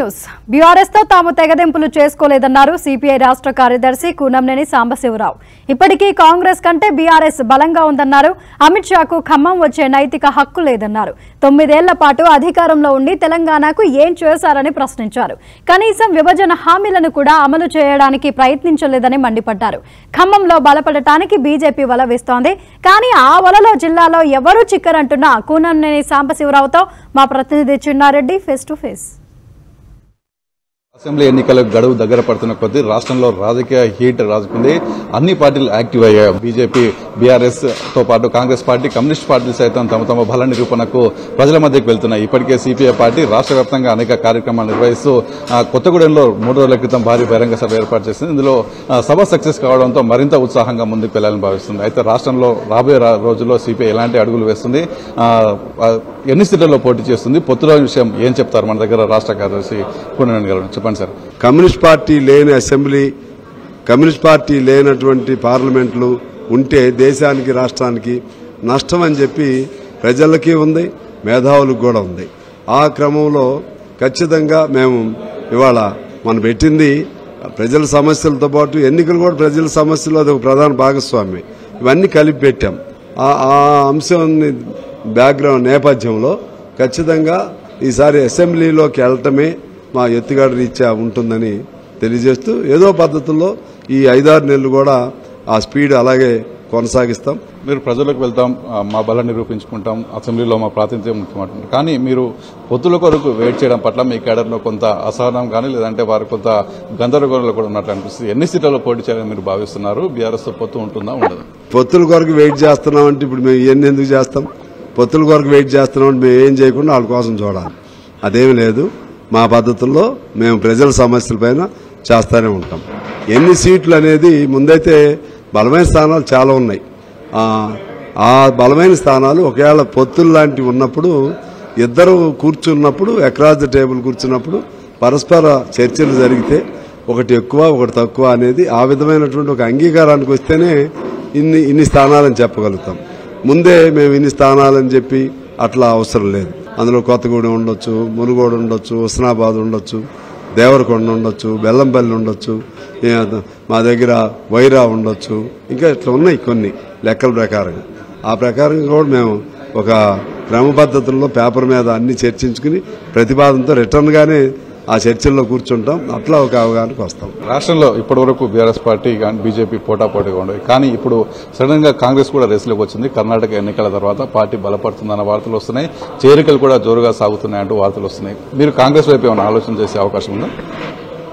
News. బీఆర్ఎస్తో తాము తెగదెంపులు చేసుకోలేదన్నారు CPI రాష్ట్ర కార్యదర్శి కూనంనేని సాంబశివరావు. ఇప్పటికీ కాంగ్రెస్ కంటే బీఆర్ఎస్ బలంగా ఉందన్నారు. అమిత్ షాకు ఖమ్మం వచ్చే నైతిక హక్కు లేదన్నారు. తొమ్మిదేళ్ళ పాటు అధికారంలో ఉండి తెలంగాణకు ఏం చేశారని ప్రశ్నించారు. కనీసం విభజన హామీలను కూడా అమలు చేయడానికి ప్రయత్నించలేదని మండిపడ్డారు. ఖమ్మంలో బలపడటానికి బీజేపీ వల వేస్తోంది. కానీ ఆ వలలో జిల్లాలో ఎవరూ చిక్కరంటున్న కూనంనేని సాంబశివరావుతో మా ప్రతినిధి Chinnareddy face to face assembly ఎన్నికల గడువు దగ్గర పడుతున్న కొద్దీ రాష్ట్రంలో రాజకీయ హీట్ రాజుకుంది. అన్ని పార్టీలు యాక్టివ్ అయ్యాయి. బీజేపీ బీఆర్ఎస్తో పాటు కాంగ్రెస్ పార్టీ కమ్యూనిస్ట్ పార్టీలు సైతం తమ తమ బల నిరూపణకు ప్రజల మధ్యకు వెళ్తున్నాయి. ఇప్పటికే సిపిఐ పార్టీ రాష్ట్ర వ్యాప్తంగా అనేక కార్యక్రమాలు నిర్వహిస్తూ కొత్తగూడెంలో మూడు రోజుల క్రితం భారీ బహిరంగ సభ ఏర్పాటు చేసింది. ఇందులో సభ సక్సెస్ కావడంతో మరింత ఉత్సాహంగా ముందుకు వెళ్ళాలని భావిస్తుంది. అయితే రాష్ట్రంలో రాబోయే రా- రోజుల్లో సిపిఐ ఎలాంటి అడుగులు వేస్తుంది? ఎన్ని సీట్లలో పోటీ చేస్తుంది? పొత్తుల విషయం ఏం చెప్తారు? మన దగ్గర రాష్ట్ర కార్యదర్శి పూర్ణవేణి గారు చెప్పండి. సార్. కమ్యూనిస్ట్ పార్టీ లేని అసెంబ్లీ కమ్యూనిస్ట్ పార్టీ లేనటువంటి పార్లమెంట్లు ఉంటే దేశానికి రాష్ట్రానికి నష్టం అని చెప్పి ప్రజలకి ఉంది మేధావులకు కూడా ఉంది. ఆ క్రమంలో ఖచ్చితంగా మేము ఇవాళ మనం పెట్టింది ప్రజల సమస్యలతో పాటు ఎన్నికలు కూడా ప్రజల సమస్యలు అది ఒక ప్రధాన భాగస్వామి. ఇవన్నీ కలిపి పెట్టాం. ఆ ఆ అంశాన్ని బ్యాక్గ్రౌండ్ నేపథ్యంలో ఖచ్చితంగా ఈసారి అసెంబ్లీలోకి వెళ్ళటమే మా ఎత్తుగడ రీత్యా ఉంటుందని తెలియజేస్తూ ఏదో పద్ధతుల్లో ఈ ఐదారు నెలలు కూడా ఆ స్పీడ్ అలాగే కొనసాగిస్తాం. మీరు ప్రజలకు వెళ్తాం మా బలం నిరూపించుకుంటాం అసెంబ్లీలో మా ప్రాతినిధ్యం ముఖ్యమంటారు కానీ మీరు పొత్తుల కొరకు వెయిట్ చేయడం పట్ల మీ కేడర్లో కొంత అసహనం కానీ లేదంటే వారు కొంత గందరగోళంలో కూడా ఉన్నట్లు అనిపిస్తుంది. ఎన్ని సీట్లలో పోటీ చేయాలని మీరు భావిస్తున్నారు? బీఆర్ఎస్తో పొత్తు ఉంటుందా ఉండదు? పొత్తుల కొరకు వెయిట్ చేస్తున్నాం అంటే ఇప్పుడు మేము ఇవన్నీ ఎందుకు చేస్తాం? పొత్తుల కొరకు వెయిట్ చేస్తున్నాం అంటే మేము ఏం చేయకుండా వాళ్ళ కోసం చూడాలి. అదేమి లేదు. మా పద్ధతుల్లో మేము ప్రజల సమస్యలపైన చేస్తూనే ఉంటాం. ఎన్ని సీట్లు అనేది ముందైతే బలమైన స్థానాలు చాలా ఉన్నాయి. ఆ, ఆ బలమైన స్థానాలు ఒకవేళ పొత్తులు లాంటివి ఉన్నప్పుడు ఇద్దరు కూర్చున్నప్పుడు అక్రాస్ ద టేబుల్ కూర్చున్నప్పుడు పరస్పర చర్చలు జరిగితే ఒకటి ఎక్కువ ఒకటి తక్కువ అనేది ఆ విధమైనటువంటి ఒక అంగీకారానికి వస్తేనే ఇన్ని ఇన్ని స్థానాలని చెప్పగలుగుతాం. ముందే మేము ఇన్ని స్థానాలని చెప్పి అట్లా అవసరం లేదు. అందులో కొత్తగూడెం ఉండొచ్చు మునుగోడు ఉండొచ్చు హుస్నాబాద్ ఉండొచ్చు దేవరకొండ ఉండొచ్చు బెల్లంపల్లి ఉండొచ్చు మా దగ్గర వైరా ఉండొచ్చు. ఇంకా ఇట్లా ఉన్నాయి కొన్ని లెక్కల ప్రకారంగా. ఆ ప్రకారంగా కూడా మేము ఒక క్రమ పద్ధతుల్లో పేపర్ మీద అన్ని చర్చించుకుని ప్రతిపాదనతో రిటర్న్గానే ఆ చర్చల్లో కూర్చుంటాం. అట్లా ఒక అవగాహనకు వస్తాం. రాష్ట్రంలో ఇప్పటి వరకు బీఆర్ఎస్ పార్టీ కానీ బీజేపీ పోటాపోటీగా ఉండేవి. కానీ ఇప్పుడు సడన్గా కాంగ్రెస్ కూడా రేసులోకి వచ్చింది. కర్ణాటక ఎన్నికల తర్వాత పార్టీ బలపడుతుందన్న వార్తలు వస్తున్నాయి. చేరికలు కూడా జోరుగా సాగుతున్నాయంటూ వార్తలు వస్తున్నాయి. మీరు కాంగ్రెస్ వైపు ఏమైనా ఆలోచన చేసే అవకాశం ఉందా?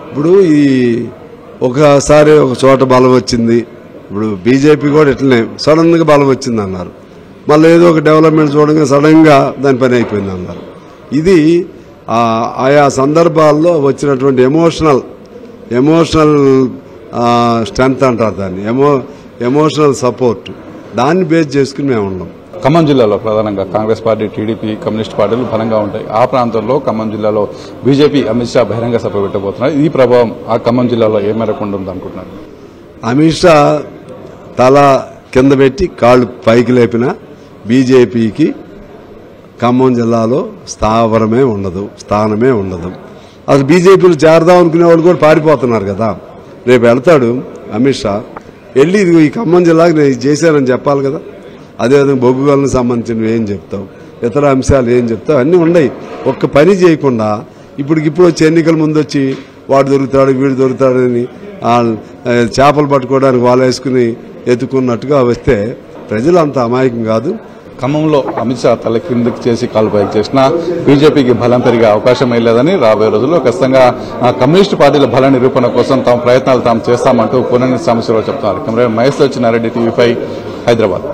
ఇప్పుడు ఈ ఒకసారి ఒక చోట బలం వచ్చింది. ఇప్పుడు బీజేపీ కూడా ఇట్లనే సడన్గా బలం వచ్చింది అన్నారు. మళ్ళీ ఏదో ఒక డెవలప్మెంట్ చూడంగా సడన్గా దాని పని అయిపోయింది అన్నారు. ఇది ఆయా సందర్భాల్లో వచ్చినటువంటి ఎమోషనల్ ఎమోషనల్ స్ట్రెంగ్త్ అంటారు దాన్ని. ఎమో ఎమోషనల్ సపోర్ట్ దాన్ని బేస్ చేసుకుని మేము ఉన్నాం. ఖమ్మం జిల్లాలో ప్రధానంగా కాంగ్రెస్ పార్టీ టీడీపీ కమ్యూనిస్ట్ పార్టీలు బలంగా ఉంటాయి. ఆ ప్రాంతంలో ఖమ్మం జిల్లాలో బీజేపీ అమిత్ షా బహిరంగ సభ పెట్టబోతున్నారు. ఈ ప్రభావం ఆ ఖమ్మం జిల్లాలో ఏ మేరకు ఉంటుంది అనుకుంటున్నారు? అమిత్ షా తల కింద పెట్టి కాళ్ళు పైకి లేపిన బీజేపీకి ఖమ్మం జిల్లాలో స్థావరమే ఉండదు స్థానమే ఉండదు. అసలు బీజేపీలో చేరదాం అనుకునే వాళ్ళు కూడా పారిపోతున్నారు కదా. రేపు వెళ్తాడు అమిత్ షా. వెళ్ళి ఇదిగో ఈ ఖమ్మం జిల్లాకి నేను చేశానని చెప్పాలి కదా. అదేవిధంగా బొగ్గుగలను సంబంధించినవి ఏం చెప్తావు? ఇతర అంశాలు ఏం చెప్తావు? అన్నీ ఉన్నాయి. ఒక్క పని చేయకుండా ఇప్పటికిప్పుడు వచ్చి ఎన్నికల ముందు వచ్చి వాడు దొరుకుతాడు వీడు దొరుకుతాడని చేపలు పట్టుకోవడానికి వాళ్ళు వేసుకుని ఎత్తుకున్నట్టుగా వస్తే ప్రజలు అంత అమాయకం కాదు. ఖమ్మంలో అమిత్ షా తల కిందకి చేసి కాలు పైకి చేసినా బీజేపీకి బలం పెరిగే అవకాశం లేదని రాబోయే రోజుల్లో ఖచ్చితంగా ఆ, కమ్యూనిస్టు పార్టీల బల నిరూపణ కోసం తమ ప్రయత్నాలు తాము చేస్తామంటూ పునర్ని సమస్యలో చెప్తున్నారు. కెమెరా మహేష్ వచ్చినారెడ్డి టీవీ ఫైవ్ హైదరాబాద్.